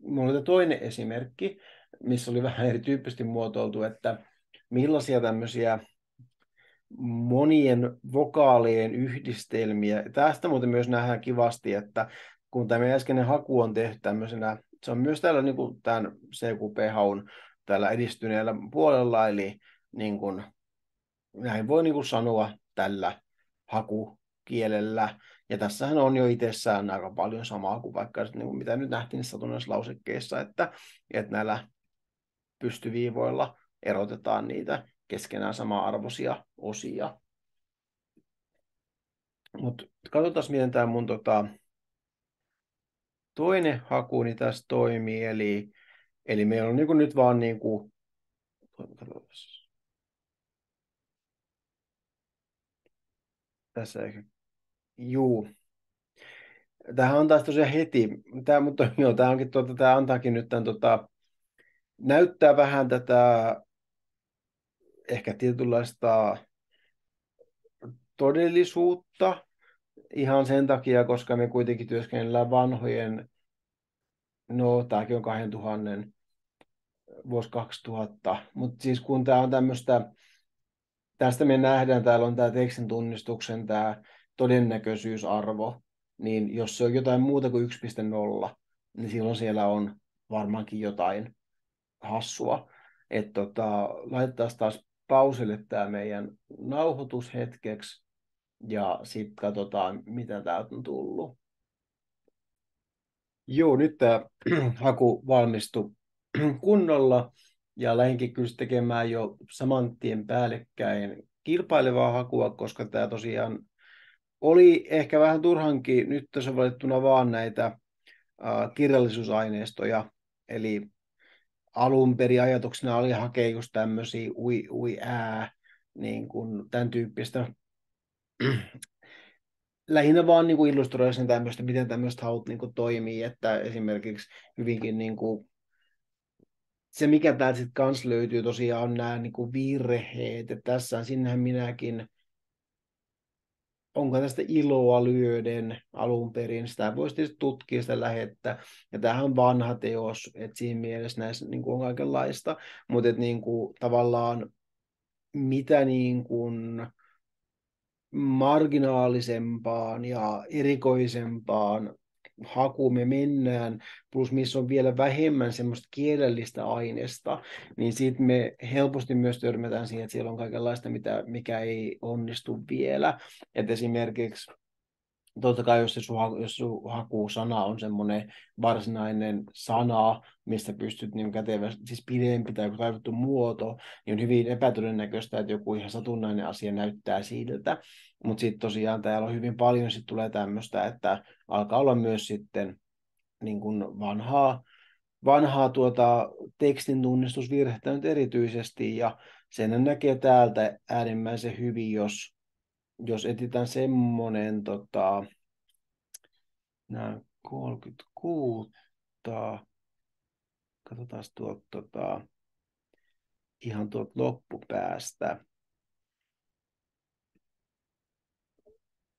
S1: mulla oli toinen esimerkki, missä oli vähän erityyppisesti muotoiltu, että millaisia tämmöisiä monien vokaalien yhdistelmiä. Tästä muuten myös nähdään kivasti, että kun tämä äskeinen haku on tehty tämmöisenä, se on myös täällä niin kuin tämän CQP-haun tällä edistyneellä puolella, eli niin kuin, näin voi niin kuin sanoa tällä haku kielellä. Ja tässähän on jo itsessään aika paljon samaa kuin vaikka niin kuin mitä nyt nähtiin niissä lausekkeissa, että, että näillä pystyviivoilla erotetaan niitä keskenään sama-arvoisia osia. Mutta katsotaan, miten tämä mun tota, toinen hakuni tässä toimii. Eli, eli meillä on niin nyt vaan niin kuin, tässä ehkä Juu. Tähän antaa tosiaan heti, tämä, mutta joo, tämä, onkin, tuota, tämä antaakin nyt tämän, tota, näyttää vähän tätä ehkä tietynlaista todellisuutta ihan sen takia, koska me kuitenkin työskennellään vanhojen, no tämäkin on 2000, vuosi 2000, mutta siis kun tämä on tämmöistä, tästä me nähdään, täällä on tämä tekstin tunnistuksen tämä todennäköisyysarvo, niin jos se on jotain muuta kuin 1.0, niin silloin siellä on varmaankin jotain hassua. Että tota, laitetaan taas pausille tämä meidän nauhoitus hetkeksi ja sitten katsotaan, mitä täältä on tullut. Joo, nyt tämä haku valmistui kunnolla ja lähinkin kyllä tekemään jo saman tien päällekkäin kilpailevaa hakua, koska tämä tosiaan oli ehkä vähän turhankin nyt tässä valittuna vaan näitä kirjallisuusaineistoja, eli alun perin ajatuksena oli hakea just tämmöisiä ui, ui ää, niin kuin tämän tyyppistä. Lähinnä vaan niin illustroisin tämmöistä, miten tämmöistä haut niin kuin toimii, että esimerkiksi hyvinkin niin kuin, se, mikä täältä sitten kanssa löytyy tosiaan, on nämä niin kuin virheet. Että tässä sinnehän minäkin onko tästä iloa lyöden alun perin. Sitä voisi tietysti tutkia sitä lähettä. Ja tämähän on vanha teos, että siinä mielessä näissä niin kuin on kaikenlaista. Mutta niin kuin, tavallaan mitä niin kuin, marginaalisempaan ja erikoisempaan hakuun me mennään, plus missä on vielä vähemmän semmoista kielellistä aineesta, niin sitten me helposti myös törmätään siihen, että siellä on kaikenlaista, mitä, mikä ei onnistu vielä. Et esimerkiksi totta kai jos se sun, jos sun hakusana on semmoinen varsinainen sana, mistä pystyt niin kätevästi, siis pidempi tai joku muoto, niin on hyvin epätodennäköistä, että joku ihan satunnainen asia näyttää siltä. Mutta sitten tosiaan täällä on hyvin paljon, sit tulee tämmöistä, että alkaa olla myös sitten niin kuin vanhaa vanhaa tuota tekstin tunnistusvirhettä nyt erityisesti, ja sen näkee täältä äärimmäisen hyvin, jos, jos etsitään semmoinen tota, nämä 36, katsotaan tuolta tota, ihan tuolta loppupäästä.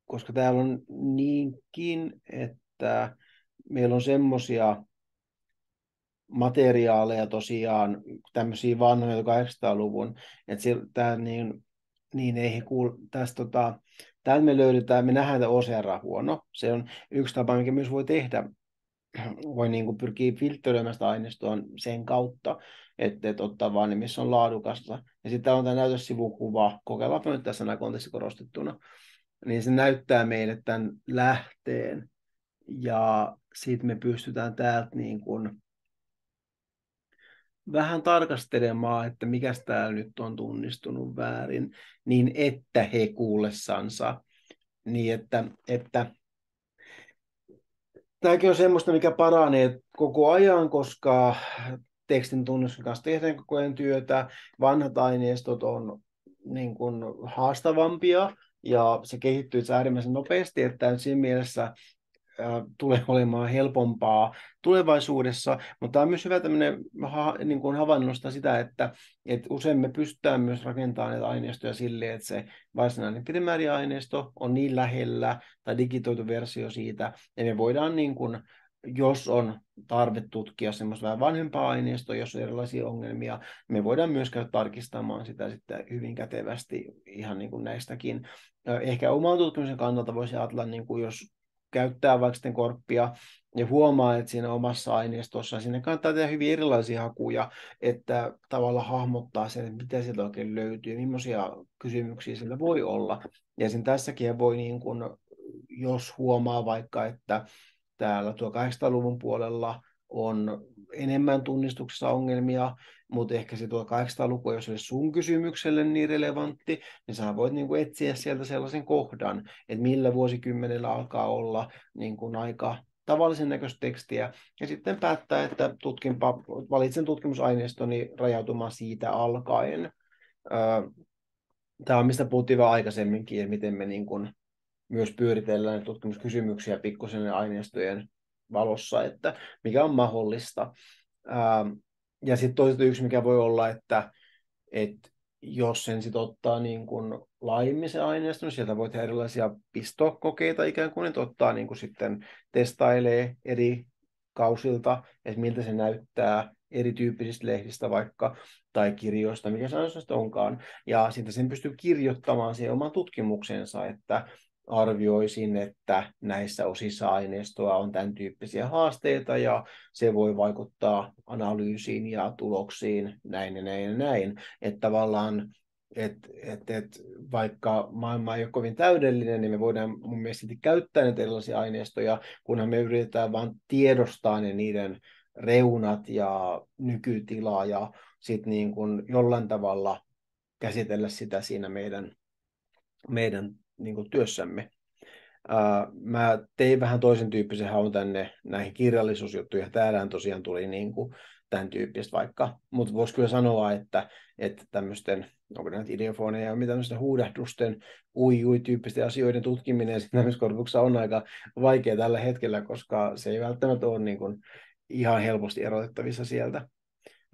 S1: Koska täällä on niinkin, että meillä on semmoisia materiaaleja tosiaan, tämmöisiä vanhoja 800-luvun, että tämä niin, niin ei kuul, tästä tota, täältä me löydetään, me nähdään, että OCR huono. Se on yksi tapa, mikä myös voi tehdä, voi niin kuin pyrkiä filtteröimään sitä aineistoa sen kautta, että et ottaa vaan ne, missä on laadukasta. Ja sitten on tämä näytössivukuva, kokeillaanpa nyt tässä näin korostettuna, niin se näyttää meille tämän lähteen, ja sitten me pystytään täältä niin kuin vähän tarkastelemaan, että mikä täällä nyt on tunnistunut väärin, niin että he kuullessansa, niin että, että tämäkin on semmoista, mikä paranee koko ajan, koska tekstin tunnustuksen kanssa tehdään koko ajan työtä, vanhat aineistot on niin kuin haastavampia, ja se kehittyy äärimmäisen nopeasti, että siinä mielessä tulee olemaan helpompaa tulevaisuudessa, mutta tämä on myös hyvä tämmöinen ha, niin kuin havainnosta sitä, että, että usein me pystytään myös rakentamaan näitä aineistoja silleen, että se varsinainen primääriaineisto on niin lähellä tai digitoitu versio siitä, ja me voidaan niin kuin, jos on tarve tutkia semmoista vähän vanhempaa aineistoa, jos on erilaisia ongelmia, me voidaan myös käydä tarkistamaan sitä sitten hyvin kätevästi ihan niin kuin näistäkin. Ehkä oman tutkimuksen kannalta voisi ajatella, niin kuin jos käyttää vaikka sitten korppia ja huomaa, että siinä omassa aineistossa sinne kannattaa tehdä hyvin erilaisia hakuja, että tavallaan hahmottaa sen, että mitä sieltä oikein löytyy ja millaisia kysymyksiä sillä voi olla. Ja sen tässäkin voi, niin kun, jos huomaa vaikka, että täällä tuo 800-luvun puolella on enemmän tunnistuksessa ongelmia, mutta ehkä se tuo 800-luku, jos olisi sun kysymykselle niin relevantti, niin sä voit niin kuin etsiä sieltä sellaisen kohdan, että millä vuosikymmenellä alkaa olla niin kuin aika tavallisen näköistä tekstiä, ja sitten päättää, että tutkinpa, valitsen tutkimusaineistoni rajautumaan siitä alkaen. Tämä on mistä puhuttiin vähän aikaisemminkin, että miten me niin kuin myös pyöritellään tutkimuskysymyksiä pikkusen aineistojen valossa, että mikä on mahdollista. Ähm, ja sitten toisaalta yksi, mikä voi olla, että, että jos sen sitten ottaa niin kuin laajemmin se niin sieltä voi tehdä erilaisia pistokokeita ikään kuin, että ottaa niin kuin sitten testailee eri kausilta, että miltä se näyttää erityyppisistä lehdistä vaikka, tai kirjoista, mikä se onkaan. Ja sitten sen pystyy kirjoittamaan siihen oman tutkimuksensa, että arvioisin, että näissä osissa aineistoa on tämän tyyppisiä haasteita ja se voi vaikuttaa analyysiin ja tuloksiin näin ja näin ja näin. Että tavallaan et, et, et, vaikka maailma ei ole kovin täydellinen, niin me voidaan mun mielestä käyttää näitä erilaisia aineistoja, kunhan me yritetään vain tiedostaa ne niiden reunat ja nykytila ja sitten niin kuin jollain tavalla käsitellä sitä siinä meidän, meidän niin kuin työssämme. Uh, mä tein vähän toisen tyyppisen haun tänne näihin kirjallisuusjuttuihin. Täällähän tosiaan tuli niin kuin tämän tyyppistä vaikka, mutta voisi kyllä sanoa, että, että tämmöisten, onko näitä ideofoneja ja mitä tämmöisten huudahdusten ui ui tyyppisten asioiden tutkiminen sitten on aika vaikea tällä hetkellä, koska se ei välttämättä ole niin kuin ihan helposti erotettavissa sieltä.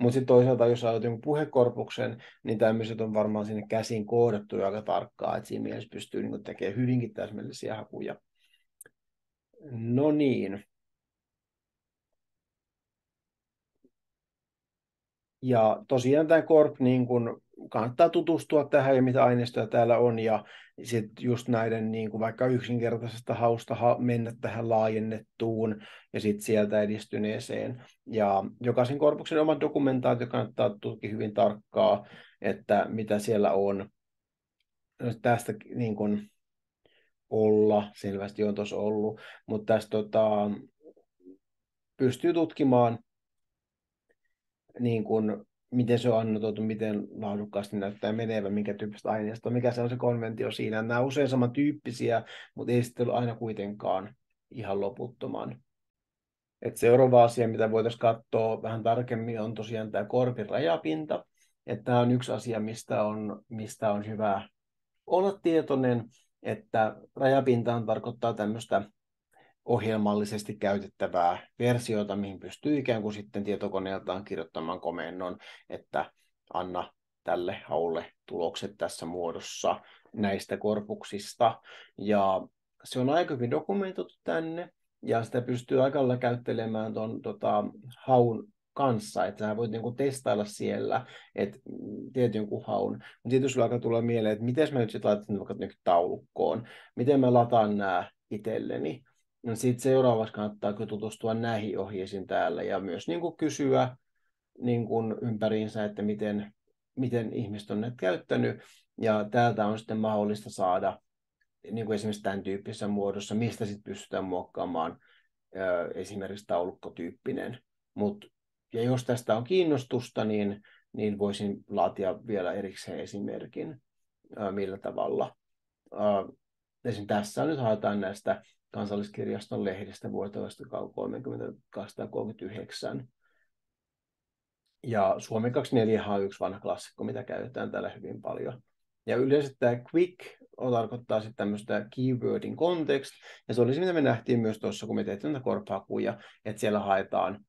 S1: Mutta sitten toisaalta, jos olet jonkun puhekorpuksen, niin tämmöiset on varmaan sinne käsiin koodattu aika tarkkaan, että siinä mielessä pystyy niin tekemään hyvinkin täsmällisiä hakuja. No niin. Ja tosiaan tämä Korp, niin kun kannattaa tutustua tähän ja mitä aineistoja täällä on ja sitten just näiden niin kuin vaikka yksinkertaisesta hausta ha- mennä tähän laajennettuun ja sitten sieltä edistyneeseen. Ja jokaisen korpuksen oma dokumentaatio kannattaa tutkia hyvin tarkkaa, että mitä siellä on. Tästä niin kuin olla, selvästi on tuossa ollut, mutta tästä tota, pystyy tutkimaan niin kuin miten se on annotoitu, miten laadukkaasti näyttää menevä, minkä tyyppistä aineistoa, mikä se on se konventio siinä. Nämä on usein samantyyppisiä, mutta ei sitten ole aina kuitenkaan ihan loputtoman Et seuraava asia, mitä voitaisiin katsoa vähän tarkemmin, on tosiaan tämä korpin rajapinta. Että tämä on yksi asia, mistä on, mistä on hyvä olla tietoinen, että rajapintaan tarkoittaa tämmöistä ohjelmallisesti käytettävää versiota, mihin pystyy ikään kuin sitten tietokoneeltaan kirjoittamaan komennon, että anna tälle haulle tulokset tässä muodossa näistä korpuksista. Ja se on aika hyvin dokumentoitu tänne, ja sitä pystyy aika lailla käyttelemään tuon tota, haun kanssa, että sä voit niinku testailla siellä, että teet jonkun haun. Mutta sitten sulla alkaa tulla mieleen, että miten mä nyt sitten laitan vaikka taulukkoon, miten mä lataan nämä itselleni. No sitten seuraavaksi kannattaa tutustua näihin ohjeisiin täällä ja myös niin kuin kysyä niin kuin ympäriinsä, että miten, miten ihmiset on ne käyttänyt. Ja täältä on sitten mahdollista saada niin kuin esimerkiksi tämän tyyppisessä muodossa, mistä sitten pystytään muokkaamaan esimerkiksi taulukkotyyppinen. Mut, ja jos tästä on kiinnostusta, niin, niin voisin laatia vielä erikseen esimerkin, millä tavalla. Esimerkiksi tässä nyt haetaan näistä kansalliskirjaston lehdistä vuodelta 1939. Ja Suomi 24 on yksi vanha klassikko, mitä käytetään täällä hyvin paljon. Ja yleensä tämä quick on, tarkoittaa sitten tämmöistä keywordin context, ja se oli se, mitä me nähtiin myös tuossa, kun me tehtiin näitä korppahakuja, että siellä haetaan,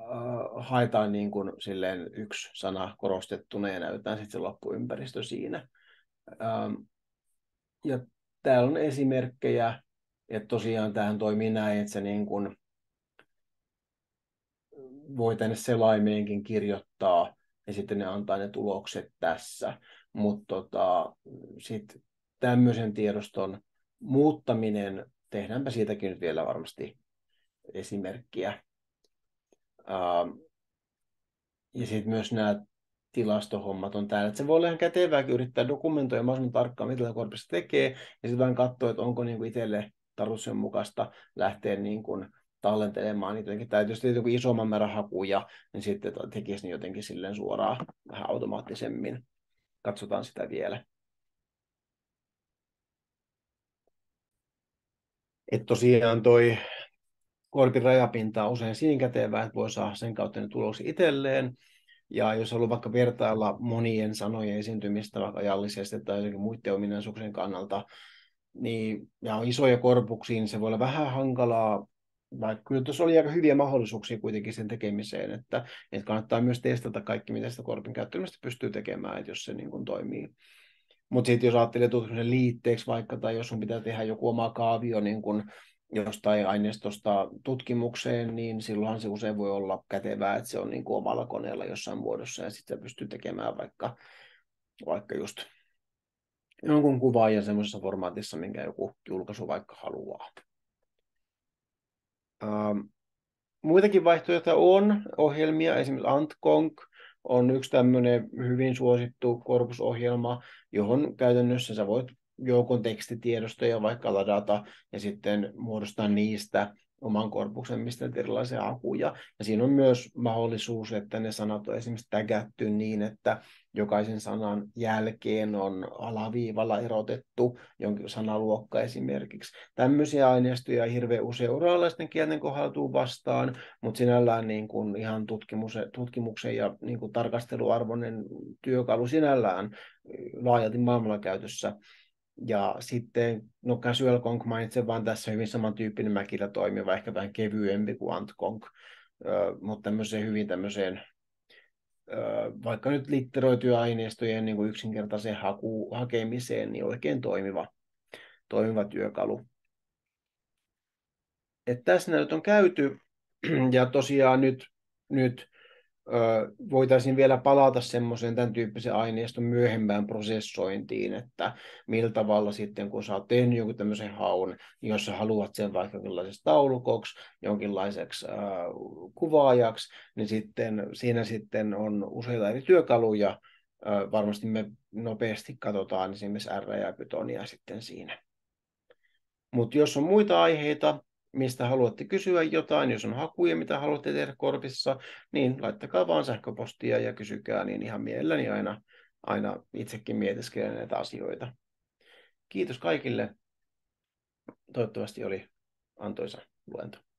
S1: äh, haetaan niin kuin silleen yksi sana korostettuna ja näytetään sitten se loppuympäristö siinä. Ähm, ja täällä on esimerkkejä että tosiaan tähän toimii näin, että se niin kuin voi tänne selaimeenkin kirjoittaa ja sitten ne antaa ne tulokset tässä. Mutta tota, sitten tämmöisen tiedoston muuttaminen, tehdäänpä siitäkin nyt vielä varmasti esimerkkiä. Ähm, ja sitten myös nämä tilastohommat on täällä. Et se voi olla ihan kätevääkin yrittää dokumentoida mahdollisimman tarkkaan, mitä korpissa tekee, ja sitten vain katsoa, että onko niinku itselle tarkoituksenmukaista lähteä niin kuin tallentelemaan niitä jotenkin, tai jos joku isomman määrän hakuja, niin sitten tekisi ne jotenkin silleen suoraan vähän automaattisemmin. Katsotaan sitä vielä. Että tosiaan toi korpin rajapinta on usein siinä kätevää, että voi saada sen kautta ne tuloksia itselleen. Ja jos haluaa vaikka vertailla monien sanojen esiintymistä vaikka ajallisesti tai muiden ominaisuuksien kannalta, niin, ja on isoja korpuksia, niin se voi olla vähän hankalaa, vaikka kyllä tuossa oli aika hyviä mahdollisuuksia kuitenkin sen tekemiseen, että, että kannattaa myös testata kaikki, mitä sitä korpin käyttöilmasta pystyy tekemään, että jos se niin kuin toimii. Mutta sitten jos ajattelee tutkimuksen liitteeksi vaikka, tai jos sun pitää tehdä joku oma kaavio niin kun jostain aineistosta tutkimukseen, niin silloinhan se usein voi olla kätevää, että se on niin kuin omalla koneella jossain muodossa, ja sitten pystyy tekemään vaikka, vaikka just jonkun kuvaajan semmoisessa formaatissa, minkä joku julkaisu vaikka haluaa. Ähm, muitakin vaihtoehtoja on ohjelmia, esimerkiksi Antkonk on yksi tämmöinen hyvin suosittu korpusohjelma, johon käytännössä sä voit joukon tekstitiedostoja vaikka ladata ja sitten muodostaa niistä oman korpuksen, mistä erilaisia akuja. Ja siinä on myös mahdollisuus, että ne sanat on esimerkiksi tägätty niin, että jokaisen sanan jälkeen on alaviivalla erotettu jonkin sanaluokka esimerkiksi. Tämmöisiä aineistoja hirveän usein uralaisten kielten kohdalla vastaan, mutta sinällään niin kuin ihan tutkimuksen ja niin kuin tarkasteluarvoinen työkalu sinällään laajalti maailmalla käytössä. Ja sitten, no Casual Conk mainitsen vaan tässä hyvin samantyyppinen mäkillä toimiva, ehkä vähän kevyempi kuin Antkonk, mutta tämmöiseen hyvin tämmöiseen, vaikka nyt litteroituja aineistojen niin kuin yksinkertaiseen haku, hakemiseen, niin oikein toimiva, toimiva työkalu. Et tässä nyt on käyty, ja tosiaan nyt, nyt voitaisiin vielä palata semmoiseen tämän tyyppisen aineiston myöhempään prosessointiin, että millä tavalla sitten, kun sä oot tehnyt jonkun tämmöisen haun, niin jos sä haluat sen vaikka jonkinlaiseksi taulukoksi, jonkinlaiseksi kuvaajaksi, niin sitten siinä sitten on useita eri työkaluja, varmasti me nopeasti katsotaan esimerkiksi R ja Pythonia sitten siinä. Mutta jos on muita aiheita, mistä haluatte kysyä jotain, jos on hakuja, mitä haluatte tehdä korpissa, niin laittakaa vaan sähköpostia ja kysykää, niin ihan mielelläni aina, aina itsekin mietiskelen näitä asioita. Kiitos kaikille. Toivottavasti oli antoisa luento.